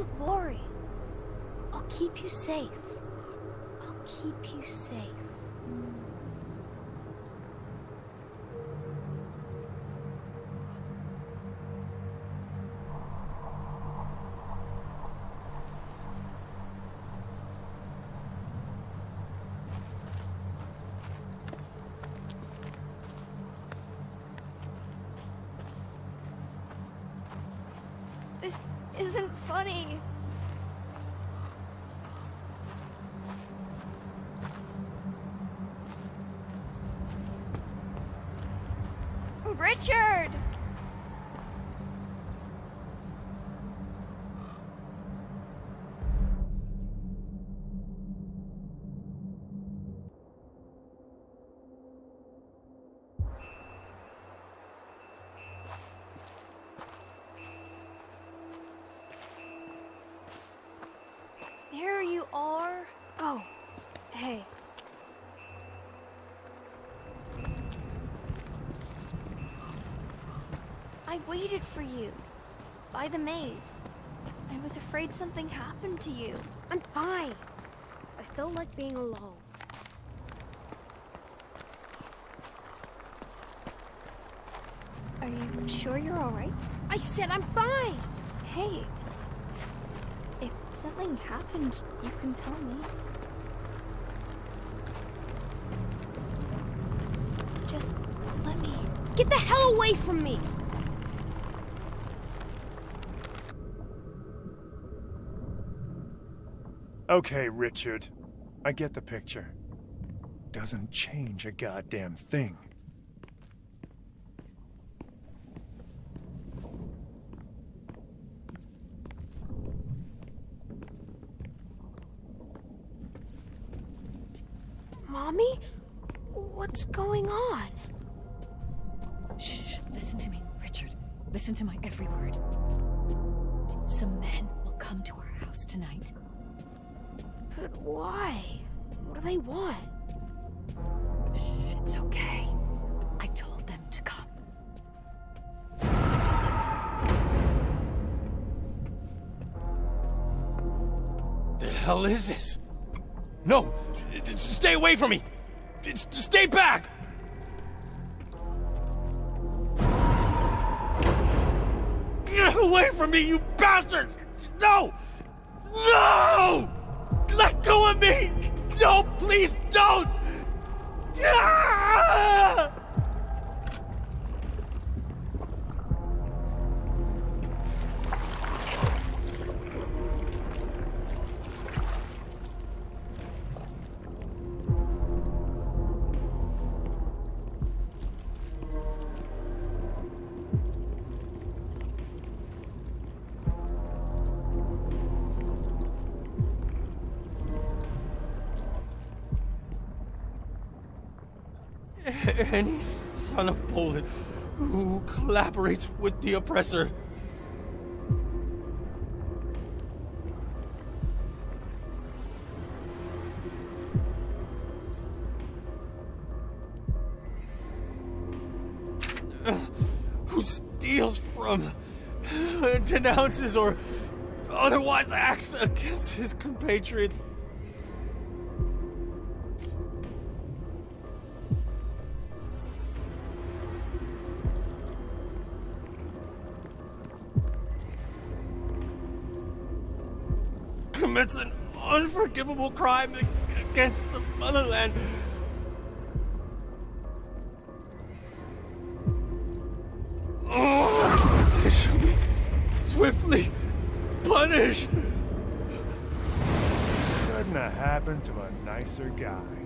Don't worry. I'll keep you safe. I'll keep you safe. Hey. I waited for you. By the maze. I was afraid something happened to you. I'm fine. I felt like being alone. Are you sure you're alright? I said I'm fine. Hey. If something happened, you can tell me. Get the hell away from me! Okay, Richard. I get the picture. Doesn't change a goddamn thing. Mommy? What's going on? Listen to my every word. Some men will come to our house tonight. But why? What do they want? Shh, it's okay. I told them to come. The hell is this? No! Stay away from me! Stay back! Away from me, you bastards! No! No! Let go of me! No, please don't! Any son of Poland who collaborates with the oppressor. Who steals from, denounces, or otherwise acts against his compatriots commits an unforgivable crime against the motherland. Oh, it shall be swiftly punished. Couldn't have happened to a nicer guy.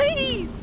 Please,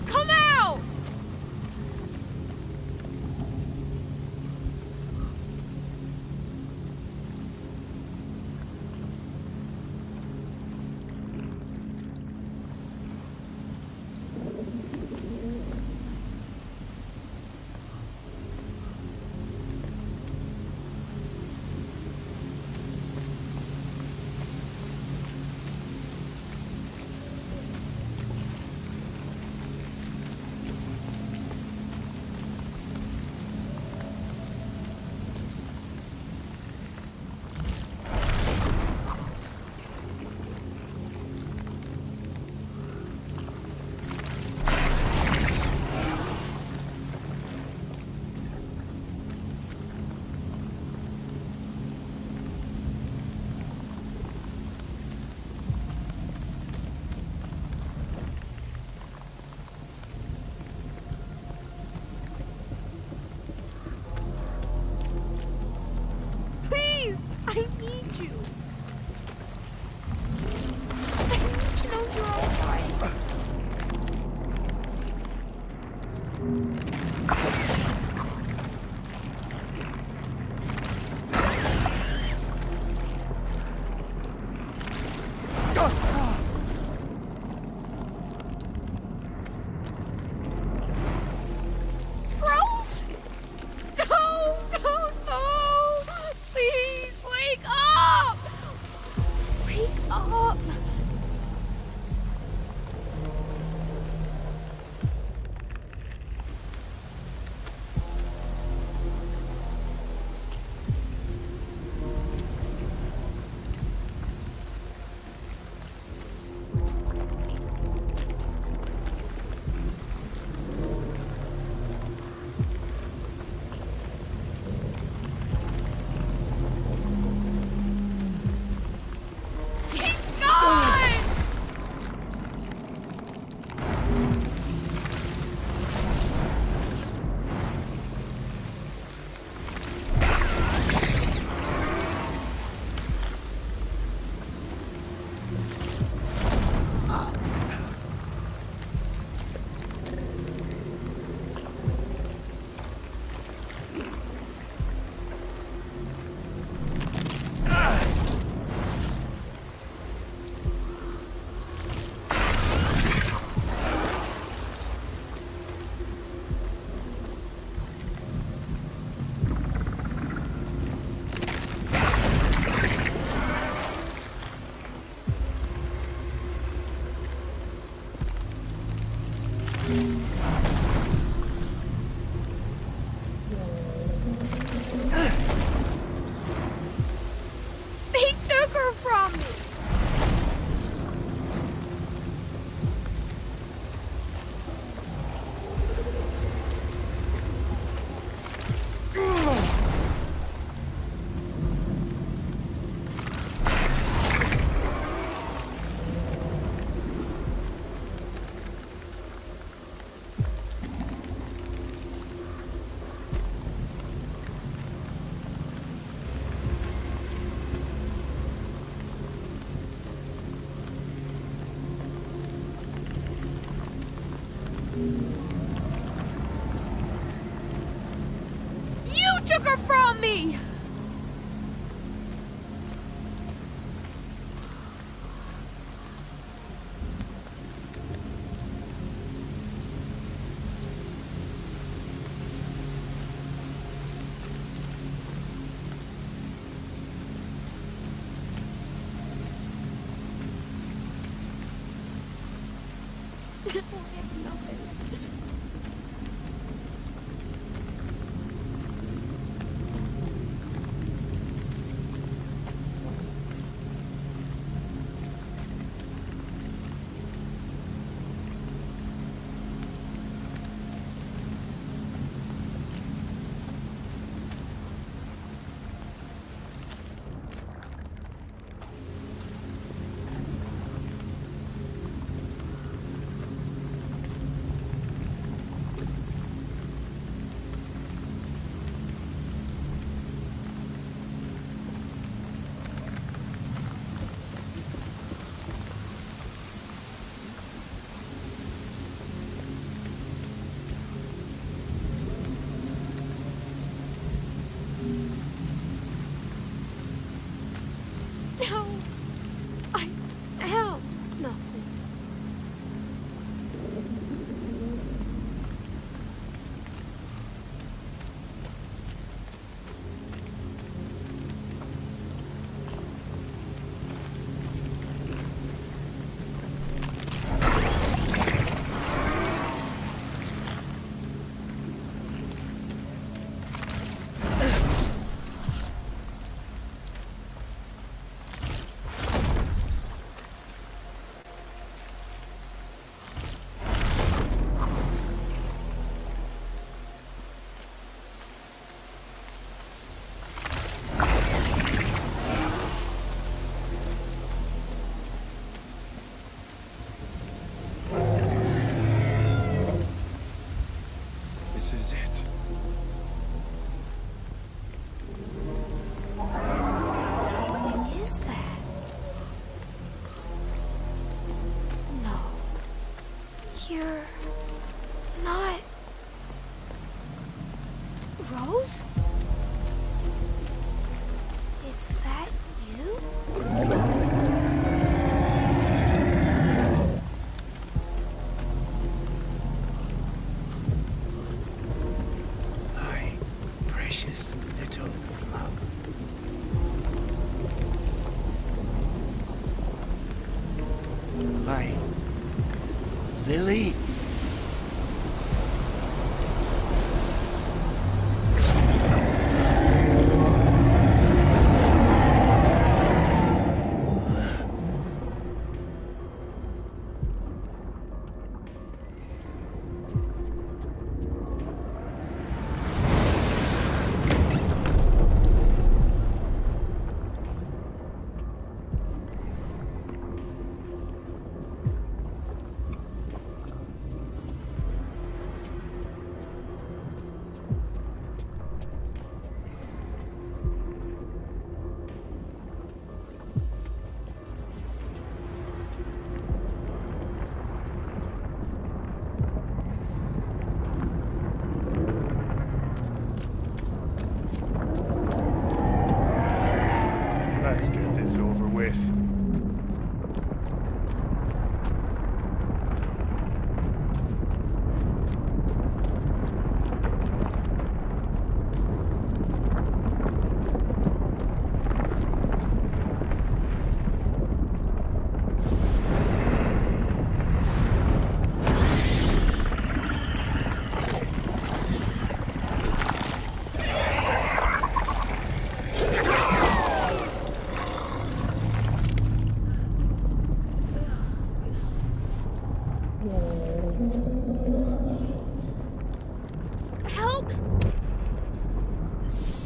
I need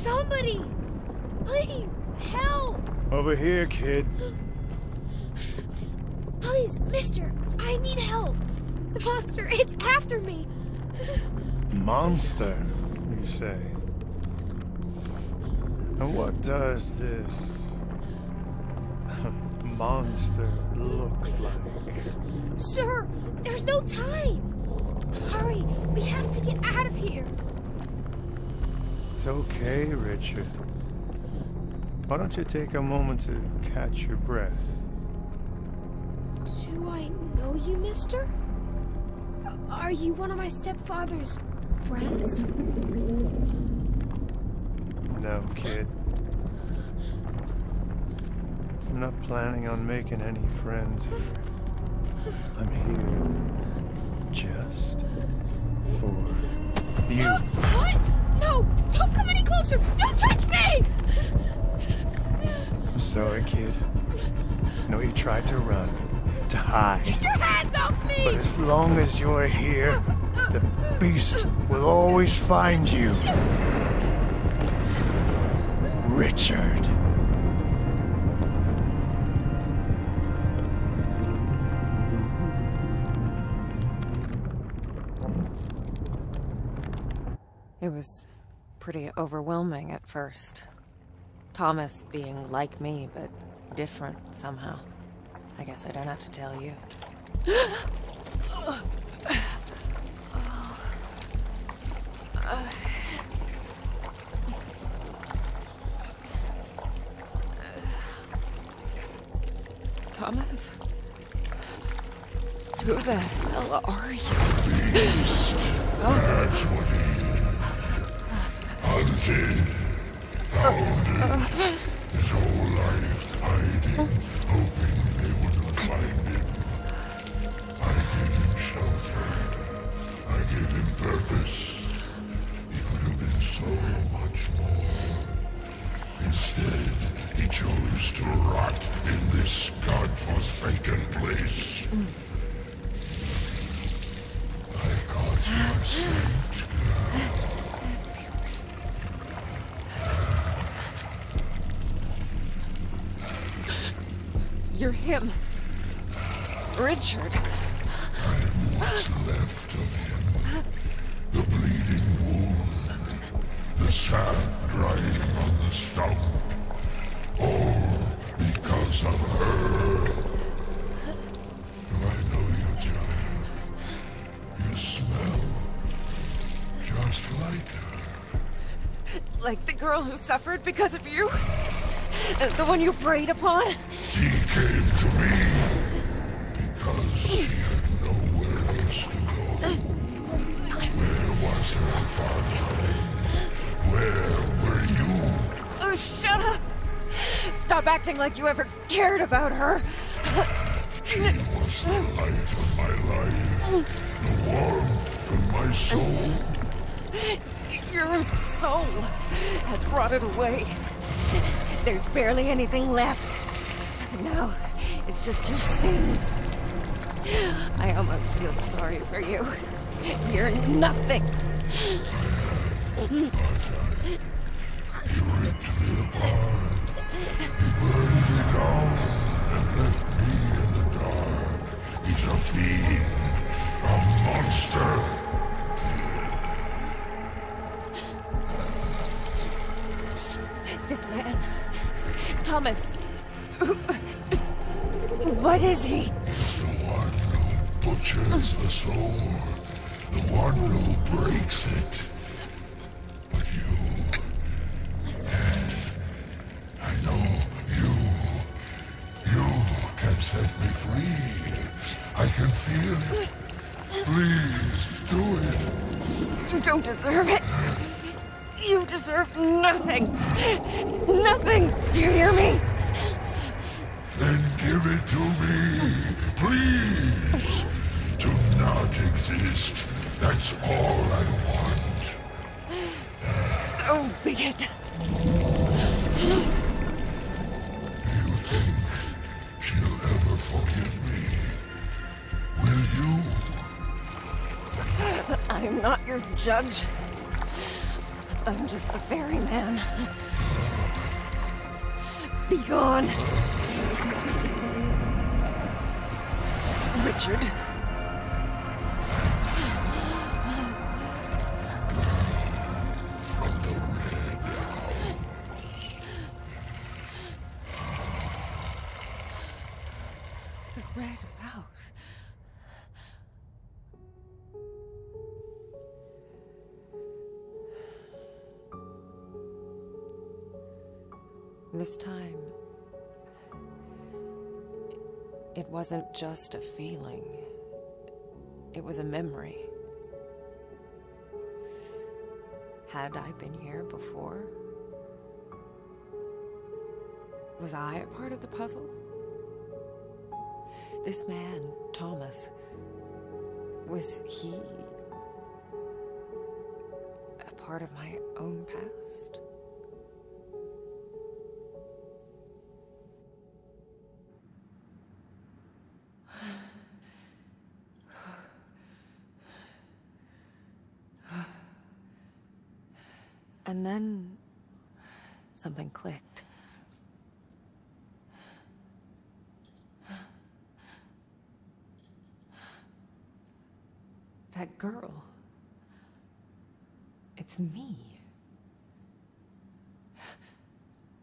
Somebody! Please, help! Over here, kid. Please, mister, I need help. The monster, it's after me. Monster, you say? And what does this monster look like? Sir, there's no time. Hurry, we have to get out of here. It's okay, Richard. Why don't you take a moment to catch your breath? Do I know you, mister? Are you one of my stepfather's friends? No, kid. I'm not planning on making any friends here. I'm here just for sorry, kid. I know you tried to run, to hide. Get your hands off me! But as long as you're here, the beast will always find you. Richard. It was pretty overwhelming at first. Thomas being like me, but different somehow. I guess I don't have to tell you. Thomas? Who the hell are you? beast oh. That's what he is. hunted, hounded, his whole life hiding, hoping they wouldn't find him. I gave him shelter. I gave him purpose. He could have been so much more. Instead, he chose to rot in this godforsaken him. Richard. What's left of him? The bleeding wound, the sand drying on the stump. All because of her. I know you, child? You smell just like her. Like the girl who suffered because of you? Uh, the one you preyed upon? She came to me because she had nowhere else to go. Where was her father then? Where were you? Oh, shut up! Stop acting like you ever cared about her. She was the light of my life, the warmth of my soul. Your soul has rotted away. There's barely anything left. Now, it's just your sins. I almost feel sorry for you. You're nothing. Thomas. What is he? He's the one who butchers the soul, the one who breaks it. But you, yes, I know you, you can set me free. I can feel it. Please do it. You don't deserve it. Deserve nothing. Nothing. Do you hear me? Then give it to me, please. Do not exist. That's all I want. So be it. Do you think she'll ever forgive me? Will you? I'm not your judge. I'm just the ferryman. Be gone. Richard. Wasn't just a feeling, it was a memory. Had I been here before? Was I a part of the puzzle? This man, Thomas, was he a part of my own past? And then something clicked. That girl. It's me.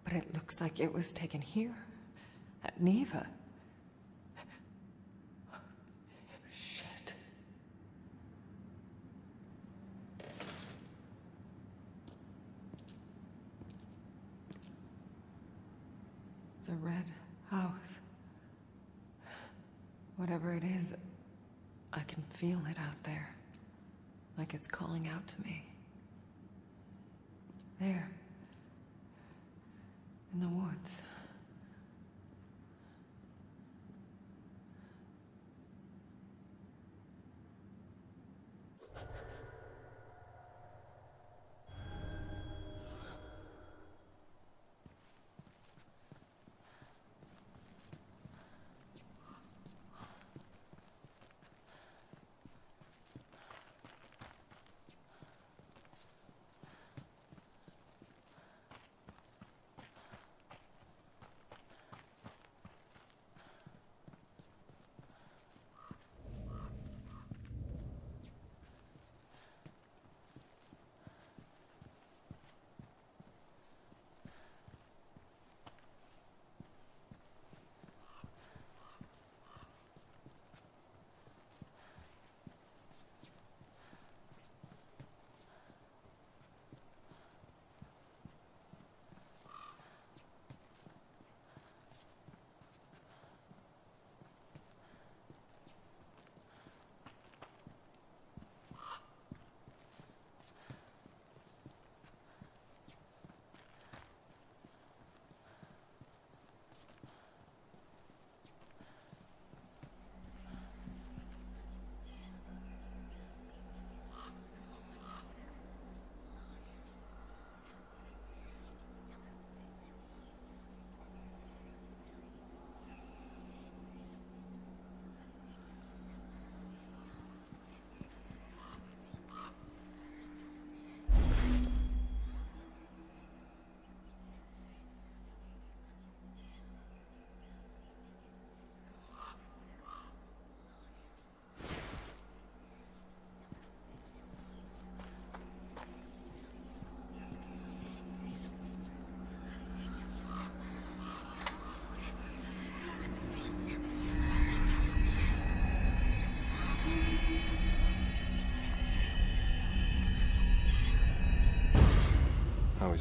But it looks like it was taken here, at Niwa. Shit. The red house. Whatever it is, I can feel it out there. Like it's calling out to me. There.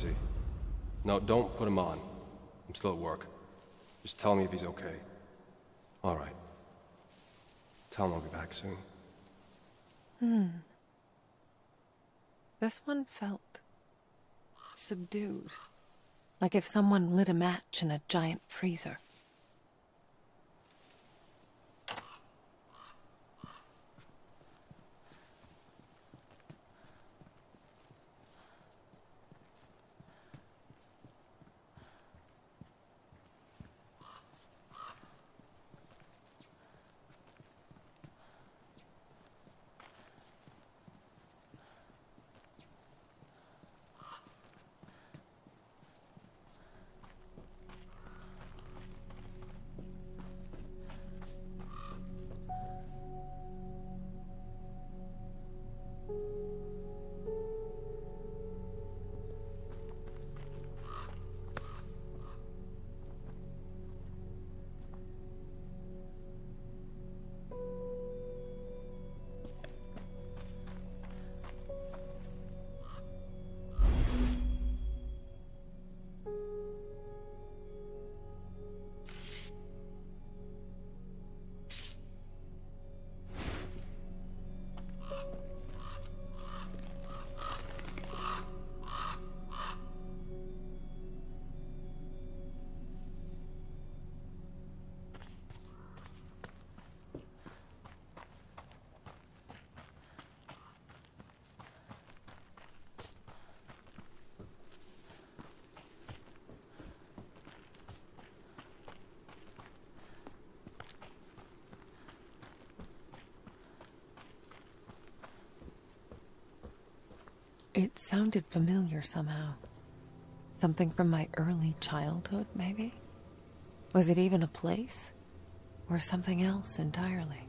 He? No, don't put him on. I'm still at work. Just tell me if he's okay. All right. Tell him I'll be back soon. Hmm. This one felt subdued. Like if someone lit a match in a giant freezer. It sounded familiar somehow. Something from my early childhood, maybe? Was it even a place? Or something else entirely?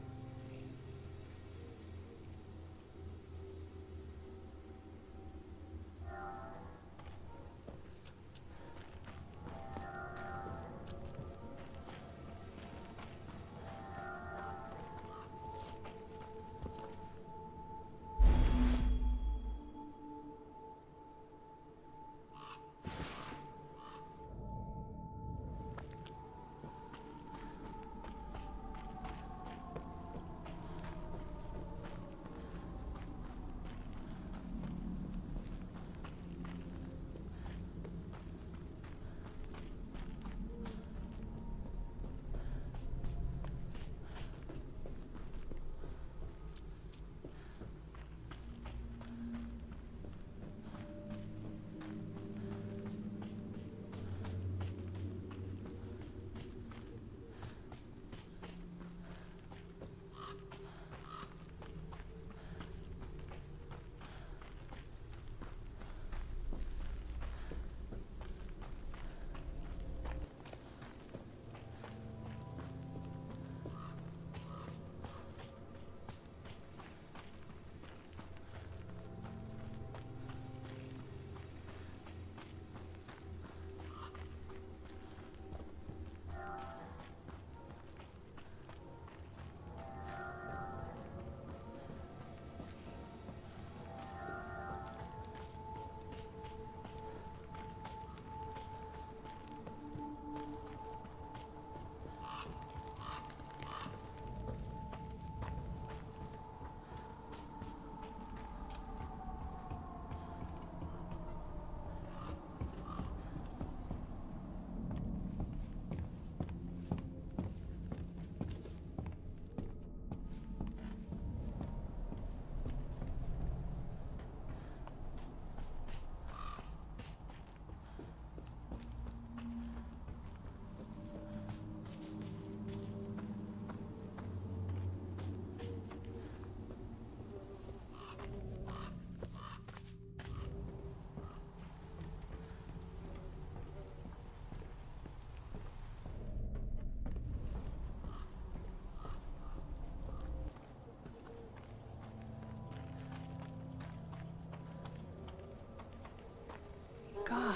God.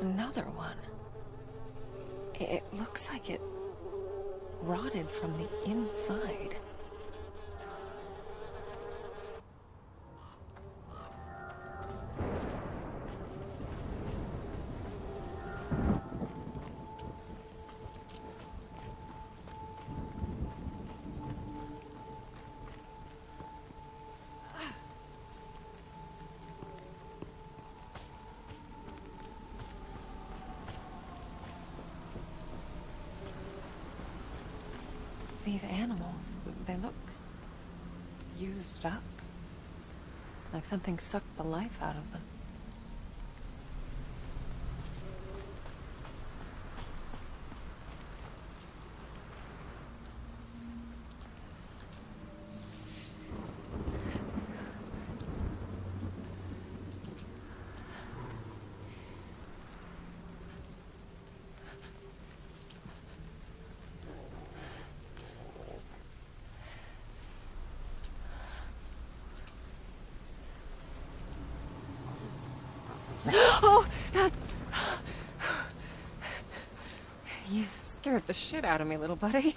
Another one. It looks like it rotted from the inside. These animals, they look used up. Like something sucked the life out of them. Oh! You scared the shit out of me, little buddy.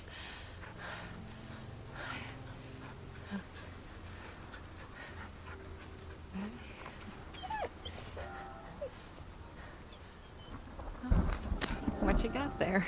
What you got there?